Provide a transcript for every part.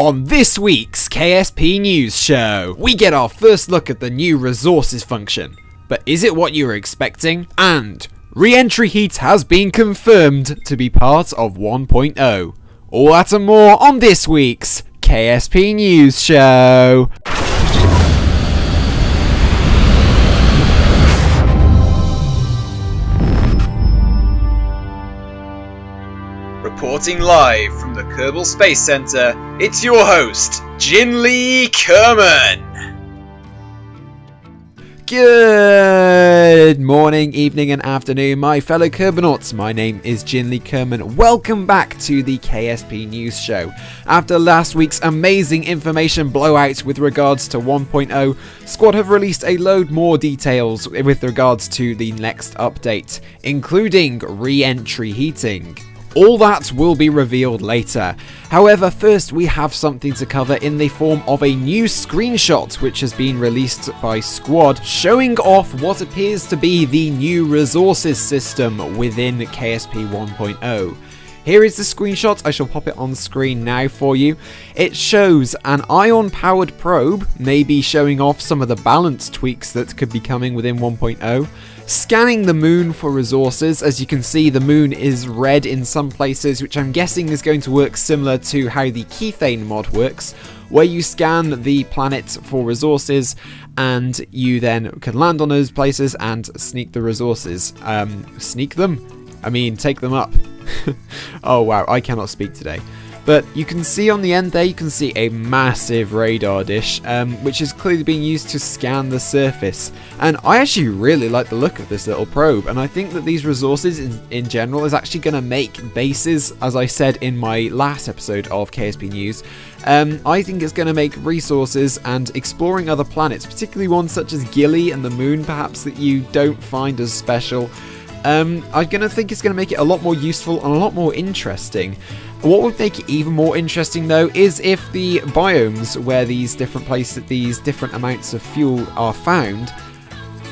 On this week's KSP News Show, we get our first look at the new resources function. But is it what you were expecting? And re-entry heat has been confirmed to be part of 1.0. All that and more on this week's KSP News Show. Reporting live from the Kerbal Space Center, it's your host, Jin Lee Kerman. Good morning, evening, and afternoon, my fellow Kerbonauts. My name is Jin Lee Kerman. Welcome back to the KSP News Show. After last week's amazing information blowout with regards to 1.0, Squad have released a load more details with regards to the next update, including re entry heating. All that will be revealed later. However, first we have something to cover in the form of a new screenshot which has been released by Squad showing off what appears to be the new resources system within KSP 1.0. Here is the screenshot, I shall pop it on screen now for you. It shows an ion powered probe, maybe showing off some of the balance tweaks that could be coming within 1.0. Scanning the moon for resources, as you can see the moon is red in some places, which I'm guessing is going to work similar to how the Kethane mod works, where you scan the planet for resources and you then can land on those places and sneak the resources. Um, sneak them? I mean, take them up. oh wow, I cannot speak today. But you can see on the end there, you can see a massive radar dish, um, which is clearly being used to scan the surface. And I actually really like the look of this little probe, and I think that these resources in, in general is actually going to make bases, as I said in my last episode of KSP News. Um, I think it's going to make resources and exploring other planets, particularly ones such as Gilly and the Moon, perhaps, that you don't find as special. Um, I'm going to think it's going to make it a lot more useful and a lot more interesting. What would make it even more interesting though is if the biomes where these different places, these different amounts of fuel are found,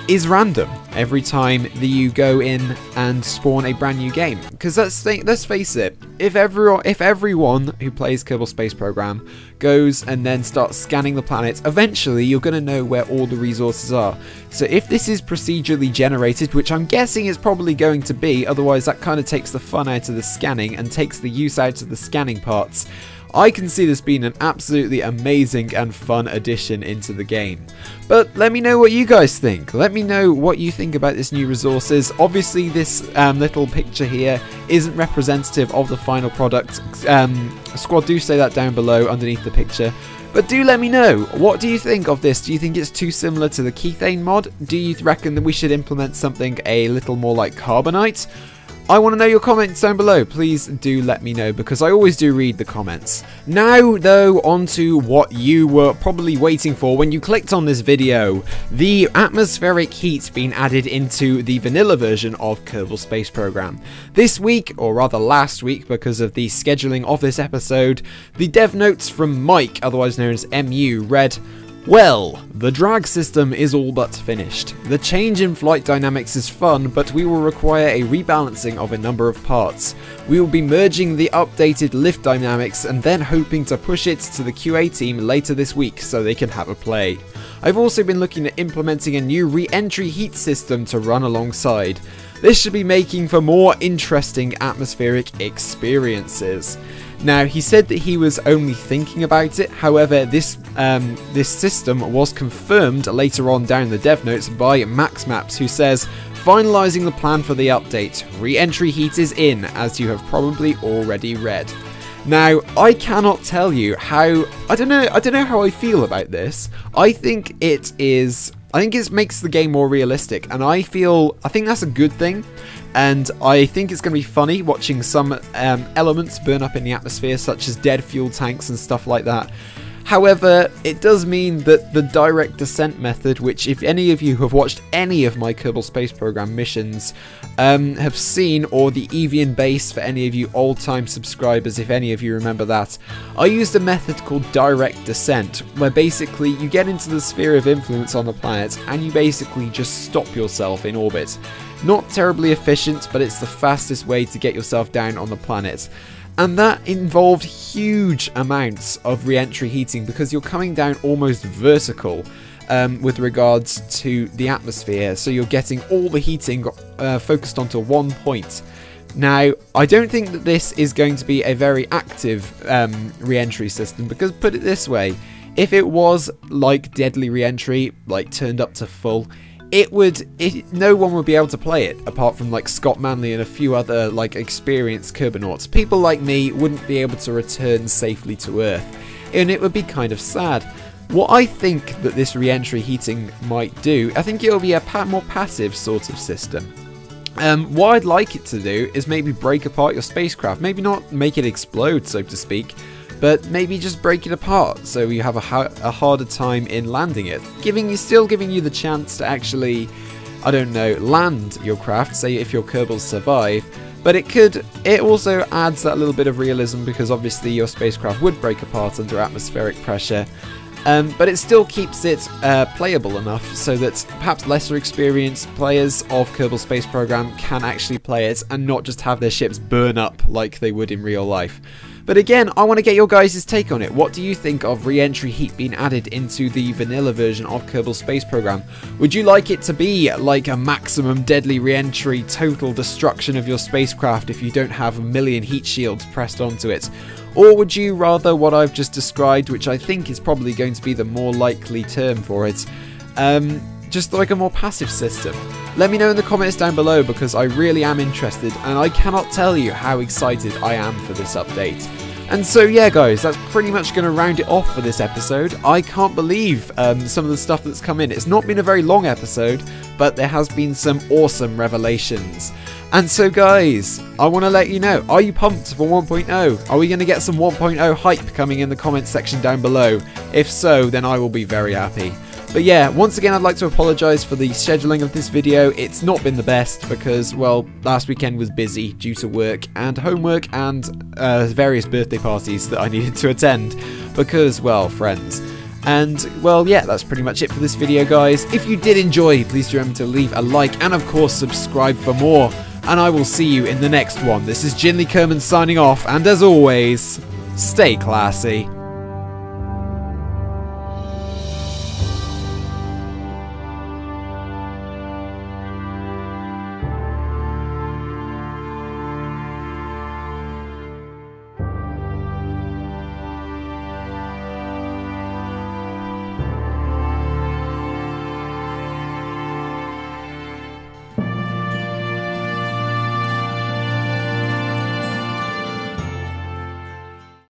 is random every time that you go in and spawn a brand new game. Because let's let's face it, if everyone if everyone who plays Kerbal Space Program goes and then starts scanning the planets, eventually you're going to know where all the resources are. So if this is procedurally generated, which I'm guessing is probably going to be, otherwise that kind of takes the fun out of the scanning and takes the use out of the scanning parts. I can see this being an absolutely amazing and fun addition into the game. But let me know what you guys think. Let me know what you think about this new resources. Obviously this um, little picture here isn't representative of the final product. Um, squad do say that down below underneath the picture. But do let me know, what do you think of this? Do you think it's too similar to the Kethane mod? Do you reckon that we should implement something a little more like Karbonite? I want to know your comments down below. Please do let me know because I always do read the comments. Now, though, on to what you were probably waiting for when you clicked on this video. The atmospheric heat being added into the vanilla version of Kerbal Space Program. This week, or rather last week because of the scheduling of this episode, the dev notes from Mike, otherwise known as MU, read, well, the drag system is all but finished. The change in flight dynamics is fun, but we will require a rebalancing of a number of parts. We will be merging the updated lift dynamics and then hoping to push it to the QA team later this week so they can have a play. I've also been looking at implementing a new re-entry heat system to run alongside. This should be making for more interesting atmospheric experiences. Now, he said that he was only thinking about it, however, this um, this system was confirmed later on down the dev notes by Maxmaps, who says, finalizing the plan for the update, re-entry heat is in, as you have probably already read. Now, I cannot tell you how I don't know I don't know how I feel about this. I think it is I think it makes the game more realistic and I feel I think that's a good thing and I think it's going to be funny watching some um, elements burn up in the atmosphere, such as dead fuel tanks and stuff like that. However, it does mean that the direct descent method, which if any of you have watched any of my Kerbal Space Program missions, um, have seen, or the Evian base for any of you old-time subscribers, if any of you remember that, I used a method called direct descent, where basically you get into the sphere of influence on the planet and you basically just stop yourself in orbit. Not terribly efficient, but it's the fastest way to get yourself down on the planet. And that involved huge amounts of re-entry heating because you're coming down almost vertical um, with regards to the atmosphere. So you're getting all the heating uh, focused onto one point. Now, I don't think that this is going to be a very active um, re-entry system because put it this way, if it was like Deadly Re-entry, like turned up to full, it would it, no one would be able to play it apart from like Scott Manley and a few other like experienced Kerbonauts. People like me wouldn't be able to return safely to Earth, and it would be kind of sad. What I think that this re-entry heating might do, I think it'll be a pa more passive sort of system. Um, what I'd like it to do is maybe break apart your spacecraft, maybe not make it explode, so to speak, but maybe just break it apart so you have a, ha a harder time in landing it, giving you still giving you the chance to actually, I don't know, land your craft. Say if your Kerbals survive, but it could. It also adds that little bit of realism because obviously your spacecraft would break apart under atmospheric pressure. Um, but it still keeps it uh, playable enough so that perhaps lesser experienced players of Kerbal Space Program can actually play it and not just have their ships burn up like they would in real life. But again, I want to get your guys' take on it. What do you think of re-entry heat being added into the vanilla version of Kerbal Space Program? Would you like it to be like a maximum deadly re-entry, total destruction of your spacecraft if you don't have a million heat shields pressed onto it? Or would you rather what I've just described, which I think is probably going to be the more likely term for it, um, just like a more passive system? Let me know in the comments down below because I really am interested and I cannot tell you how excited I am for this update. And so yeah guys, that's pretty much going to round it off for this episode. I can't believe um, some of the stuff that's come in. It's not been a very long episode, but there has been some awesome revelations. And so guys, I want to let you know, are you pumped for 1.0? Are we going to get some 1.0 hype coming in the comments section down below? If so, then I will be very happy. But yeah, once again I'd like to apologise for the scheduling of this video. It's not been the best because, well, last weekend was busy due to work and homework and uh, various birthday parties that I needed to attend because, well, friends. And, well, yeah, that's pretty much it for this video, guys. If you did enjoy, please remember to leave a like and, of course, subscribe for more. And I will see you in the next one. This is Jinley Kerman signing off, and as always, stay classy.